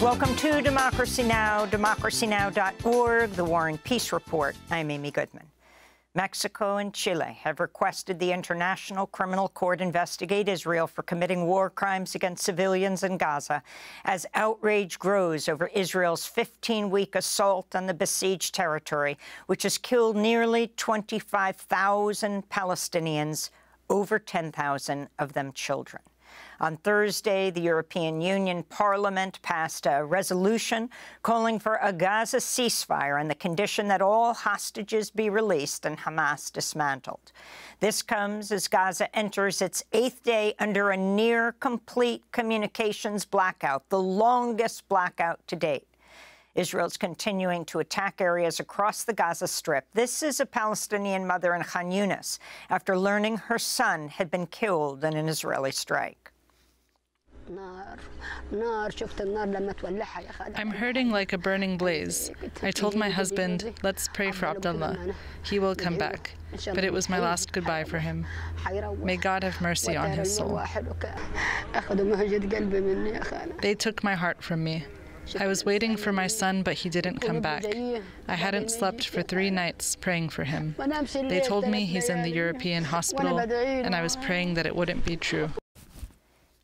Welcome to Democracy Now!, democracynow.org, the War and Peace Report. I'm Amy Goodman. Mexico and Chile have requested the International Criminal Court investigate Israel for committing war crimes against civilians in Gaza as outrage grows over Israel's 15-week assault on the besieged territory, which has killed nearly 25,000 Palestinians, over 10,000 of them children. On Thursday, the European Union Parliament passed a resolution calling for a Gaza ceasefire on the condition that all hostages be released and Hamas dismantled. This comes as Gaza enters its eighth day under a near-complete communications blackout, the longest blackout to date. Israel's continuing to attack areas across the Gaza Strip. This is a Palestinian mother in Khan Yunis after learning her son had been killed in an Israeli strike. I'm hurting like a burning blaze. I told my husband, let's pray for Abdullah. He will come back. But it was my last goodbye for him. May God have mercy on his soul. They took my heart from me. I was waiting for my son, but he didn't come back. I hadn't slept for three nights praying for him. They told me he's in the European hospital, and I was praying that it wouldn't be true.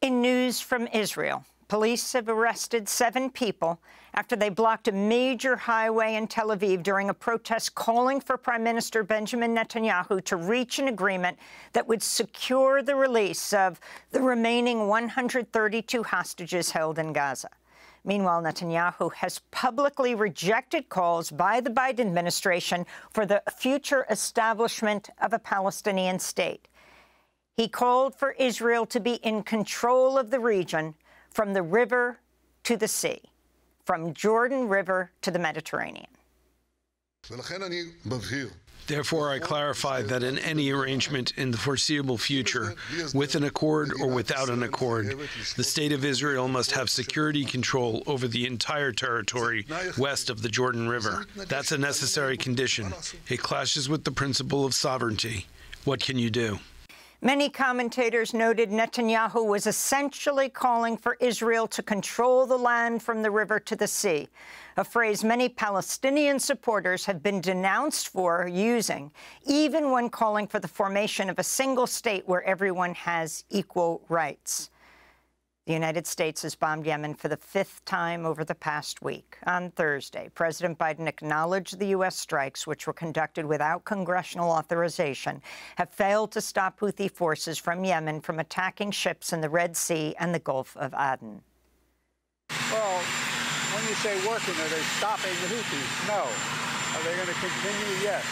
In news from Israel, police have arrested seven people after they blocked a major highway in Tel Aviv during a protest calling for Prime Minister Benjamin Netanyahu to reach an agreement that would secure the release of the remaining 132 hostages held in Gaza. Meanwhile, Netanyahu has publicly rejected calls by the Biden administration for the future establishment of a Palestinian state. He called for Israel to be in control of the region from the river to the sea, from Jordan River to the Mediterranean. Therefore, I clarify that in any arrangement in the foreseeable future, with an accord or without an accord, the State of Israel must have security control over the entire territory west of the Jordan River. That's a necessary condition. It clashes with the principle of sovereignty. What can you do? Many commentators noted Netanyahu was essentially calling for Israel to control the land from the river to the sea, a phrase many Palestinian supporters have been denounced for using, even when calling for the formation of a single state where everyone has equal rights. The United States has bombed Yemen for the fifth time over the past week. On Thursday, President Biden acknowledged the U.S. strikes, which were conducted without congressional authorization, have failed to stop Houthi forces from Yemen from attacking ships in the Red Sea and the Gulf of Aden. Well, when you say working, are they stopping the Houthis? No. Are they going to continue? Yes.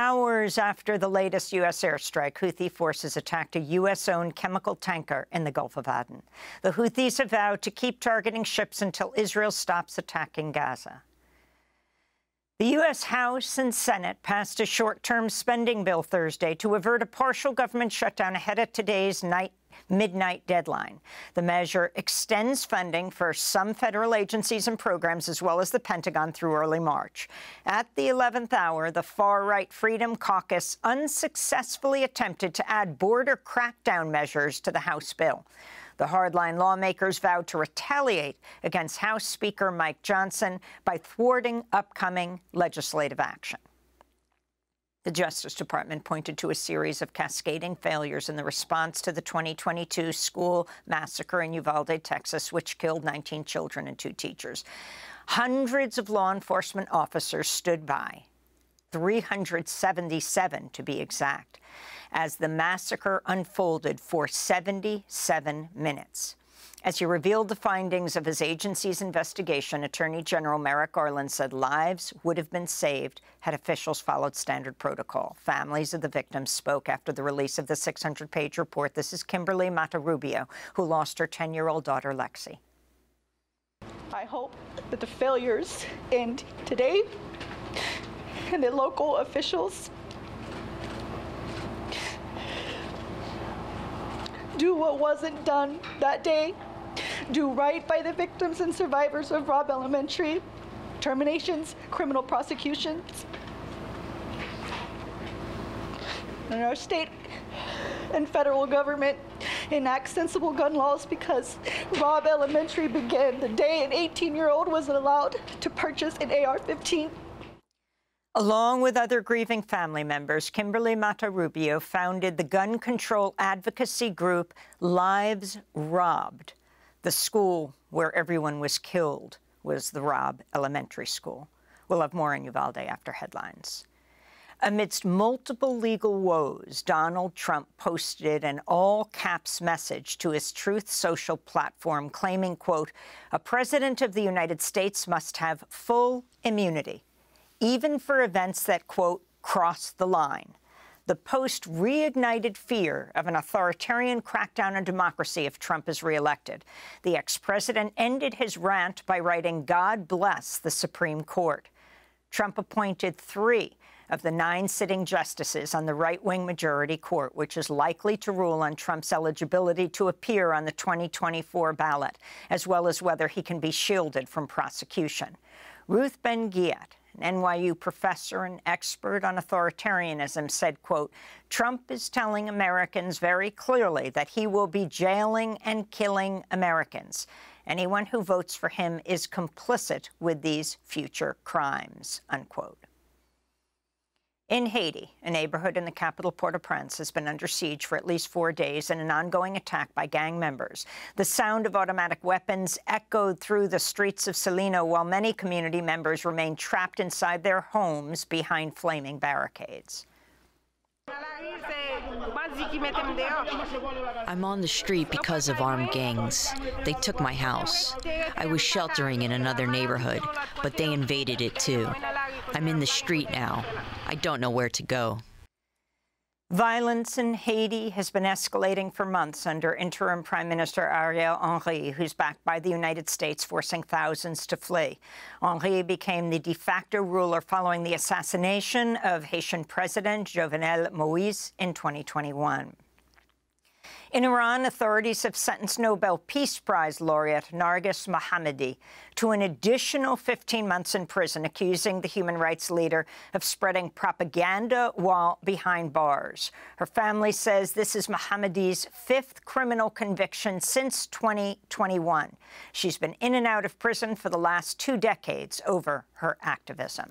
Hours after the latest U.S. airstrike, Houthi forces attacked a U.S.-owned chemical tanker in the Gulf of Aden. The Houthis have vowed to keep targeting ships until Israel stops attacking Gaza. The U.S. House and Senate passed a short-term spending bill Thursday to avert a partial government shutdown ahead of today's night midnight deadline. The measure extends funding for some federal agencies and programs, as well as the Pentagon, through early March. At the 11th hour, the far-right Freedom Caucus unsuccessfully attempted to add border crackdown measures to the House bill. The hardline lawmakers vowed to retaliate against House Speaker Mike Johnson by thwarting upcoming legislative action. The Justice Department pointed to a series of cascading failures in the response to the 2022 school massacre in Uvalde, Texas, which killed 19 children and two teachers. Hundreds of law enforcement officers stood by, 377 to be exact, as the massacre unfolded for 77 minutes. As he revealed the findings of his agency's investigation, Attorney General Merrick Garland said lives would have been saved had officials followed standard protocol. Families of the victims spoke after the release of the 600-page report. This is Kimberly Mata-Rubio, who lost her 10-year-old daughter, Lexi. I hope that the failures end today and the local officials do what wasn't done that day do right by the victims and survivors of Robb Elementary, terminations, criminal prosecutions. And our state and federal government enact sensible gun laws because Robb Elementary began the day an 18-year-old was allowed to purchase an AR-15. Along with other grieving family members, Kimberly Mata Rubio founded the gun control advocacy group Lives Robbed. The school where everyone was killed was the Robb Elementary School. We'll have more on Uvalde after headlines. Amidst multiple legal woes, Donald Trump posted an all-caps message to his Truth Social platform claiming, quote, a president of the United States must have full immunity even for events that, quote, cross the line. The post reignited fear of an authoritarian crackdown on democracy if Trump is reelected. The ex-president ended his rant by writing, God bless the Supreme Court. Trump appointed three of the nine sitting justices on the right-wing majority court, which is likely to rule on Trump's eligibility to appear on the 2024 ballot, as well as whether he can be shielded from prosecution. Ruth Ben-Ghiat an NYU professor and expert on authoritarianism, said, quote, Trump is telling Americans very clearly that he will be jailing and killing Americans. Anyone who votes for him is complicit with these future crimes, unquote. In Haiti, a neighborhood in the capital Port-au-Prince has been under siege for at least four days in an ongoing attack by gang members. The sound of automatic weapons echoed through the streets of Solino while many community members remain trapped inside their homes behind flaming barricades. I'm on the street because of armed gangs. They took my house. I was sheltering in another neighborhood, but they invaded it too. I'm in the street now. I don't know where to go. Violence in Haiti has been escalating for months under interim Prime Minister Ariel Henry, who's backed by the United States, forcing thousands to flee. Henry became the de facto ruler following the assassination of Haitian President Jovenel Moise in 2021. In Iran, authorities have sentenced Nobel Peace Prize laureate Narges Mohammadi to an additional 15 months in prison, accusing the human rights leader of spreading propaganda while behind bars. Her family says this is Mohammadi's fifth criminal conviction since 2021. She's been in and out of prison for the last two decades over her activism.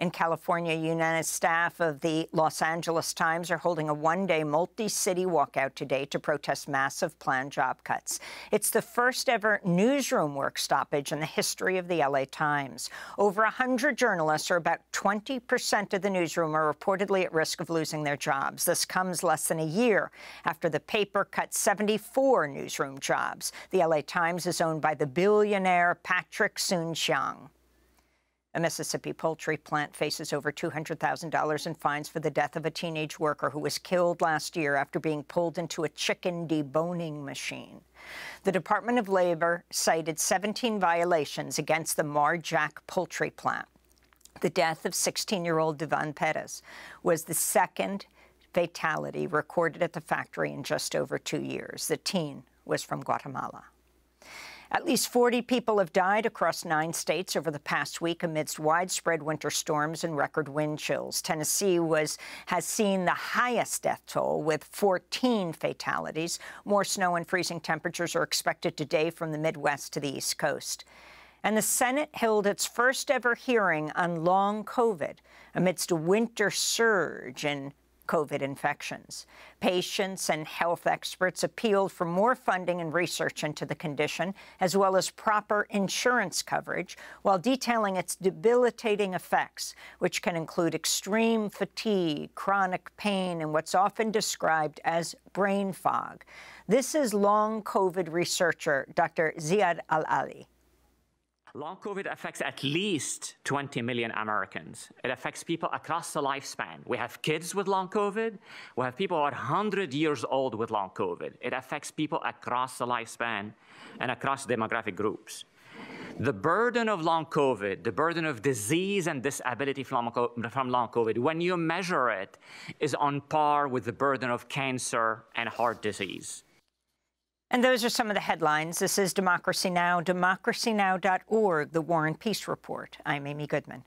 In California, union staff of the Los Angeles Times are holding a one-day multi-city walkout today to protest massive planned job cuts. It's the first ever newsroom work stoppage in the history of the L.A. Times. Over 100 journalists, or about 20 percent of the newsroom, are reportedly at risk of losing their jobs. This comes less than a year after the paper cut 74 newsroom jobs. The L.A. Times is owned by the billionaire Patrick Soon-Shiong. A Mississippi poultry plant faces over $200,000 in fines for the death of a teenage worker who was killed last year after being pulled into a chicken deboning machine. The Department of Labor cited 17 violations against the Mar-Jac poultry plant. The death of 16-year-old Duvan Perez was the second fatality recorded at the factory in just over two years. The teen was from Guatemala. At least 40 people have died across nine states over the past week amidst widespread winter storms and record wind chills. Tennessee was has seen the highest death toll with 14 fatalities. More snow and freezing temperatures are expected today from the Midwest to the East Coast. And the Senate held its first ever hearing on long COVID amidst a winter surge in COVID infections. Patients and health experts appealed for more funding and research into the condition, as well as proper insurance coverage, while detailing its debilitating effects, which can include extreme fatigue, chronic pain, and what's often described as brain fog. This is long COVID researcher Dr. Ziyad Al-Aly. Long COVID affects at least 20 million Americans. It affects people across the lifespan. We have kids with long COVID. We have people who are 100 years old with long COVID. It affects people across the lifespan and across demographic groups. The burden of long COVID, the burden of disease and disability from, from long COVID, when you measure it, is on par with the burden of cancer and heart disease. And those are some of the headlines. This is Democracy Now!, democracynow.org, the War and Peace Report. I'm Amy Goodman.